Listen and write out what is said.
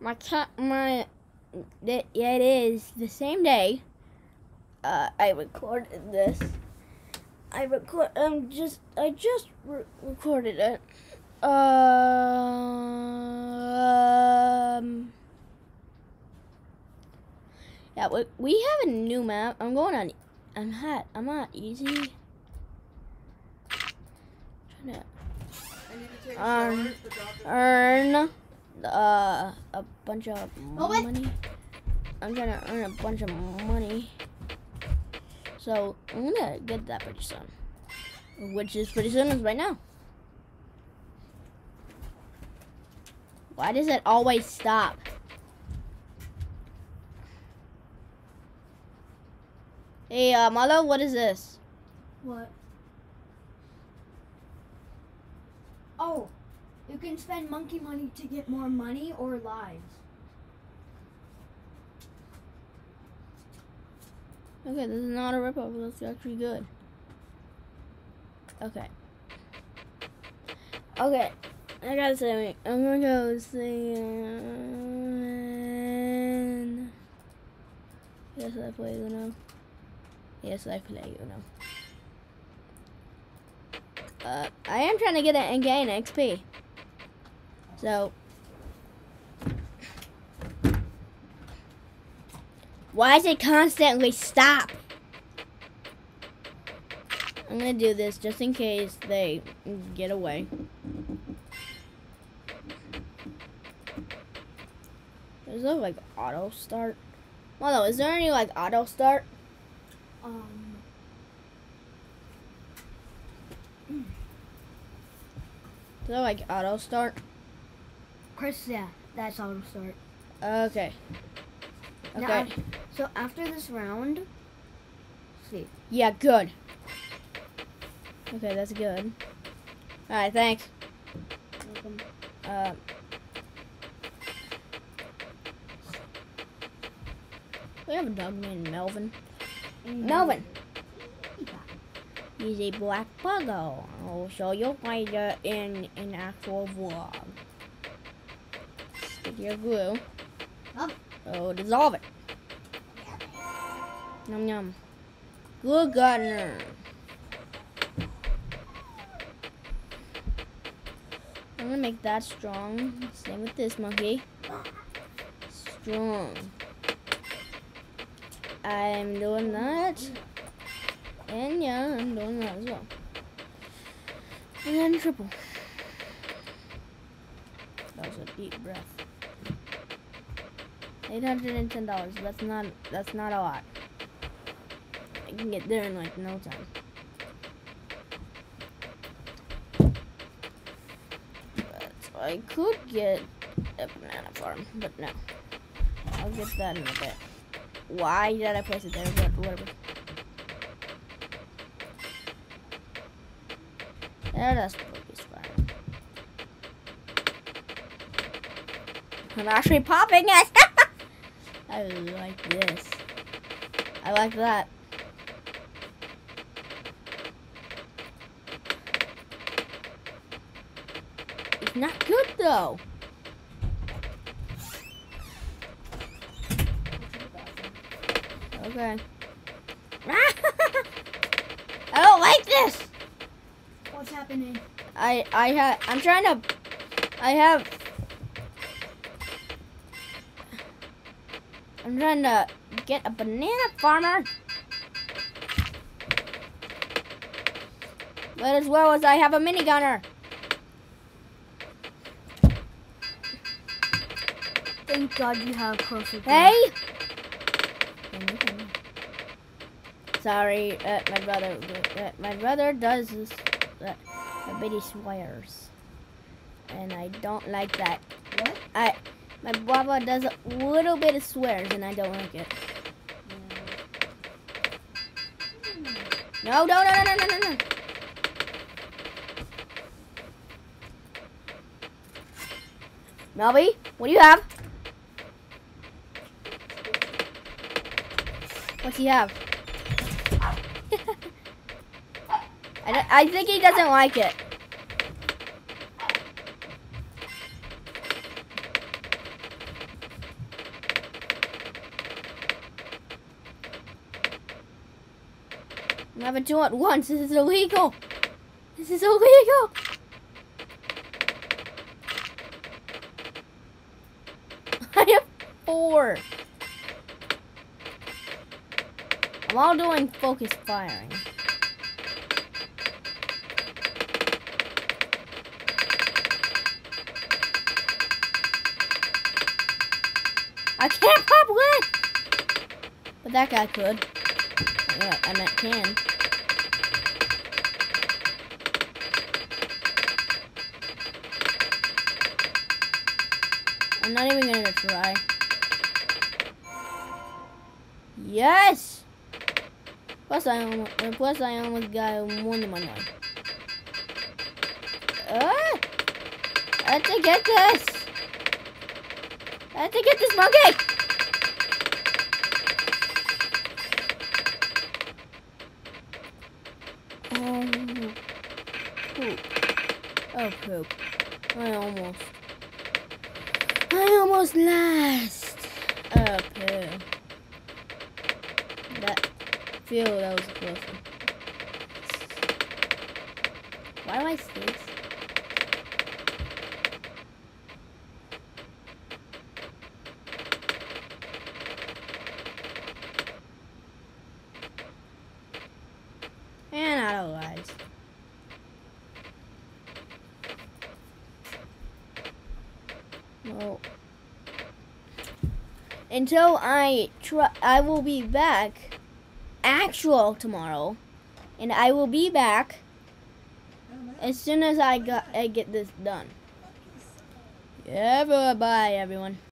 my cat, my, yeah, it is the same day. Uh, I recorded this. I record. I'm just I just re- recorded it. Um. Yeah, we, we have a new map. I'm going on. I'm hot. I'm not easy. I'm Trying to Um, earn uh, a bunch of Oh, money. I'm trying to earn a bunch of money. So I'm gonna get that pretty soon. Which is pretty soon is right now. Why does it always stop? Hey, uh, Malo, what is this? What? Oh, you can spend monkey money to get more money or lives. Okay, this is not a ripoff. That's actually good. Okay. Okay. I gotta say, I'm gonna go see. Yes, I play Uno. Yes, I play Uno. Uh, I am trying to get it and gain XP. So. Why does it constantly stop? I'm gonna do this just in case they get away. Is there like auto start? Well, no, is there any like auto start? Um, Is there like auto start? Chris, yeah, that's auto start. Okay. Okay. Now, so after this round, see, Yeah, good. Okay, that's good. Alright, thanks. welcome. Uh, we have a dog named Melvin. Melvin. He's a black puggo. I'll show you later in an actual vlog. Your glue. Oh. Oh, dissolve it. Yum yum. Glue gunner. I'm gonna make that strong. Same with this monkey. Strong. I'm doing that. And yeah, I'm doing that as well. And then triple. That was a deep breath. Eight hundred and ten dollars. That's not that's not a lot. I can get there in like no time. But I could get a banana farm, but no. I'll get that in a bit. Why did I place it there? But whatever. There, that's probably fine. I'm actually popping it. I like this. I like that. It's not good though. Okay. I don't like this. What's happening? I I have I'm trying to I have I'm trying to get a banana farmer. But as well as I have a minigunner. Thank God you have closer. to- Hey! Sorry, uh, my brother. Uh, my brother does this. Uh, bit he swears, and I don't like that. What? I, my brother does a little bit of swears, and I don't like it. No, no, no, no, no, no, no, no. Melby, what do you have? What's he have? I, I think he doesn't like it. Having two at once. This is illegal. This is illegal. I have four. I'm all doing focus firing. I can't pop lit! But that guy could. Yeah, I meant can. I'm not even gonna try. Yes! Plus I almost, plus I almost got one in my life. Ah! I have to get this! I have to get this monkey! Oh, poop. Oh, poop. I almost. I almost lost. Poop. That feel that was a close. Why do I sneeze? And out of lives. Until I try, I will be back actual tomorrow, and I will be back as soon as I got I get this done. Yeah, bye, bye everyone.